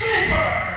Super!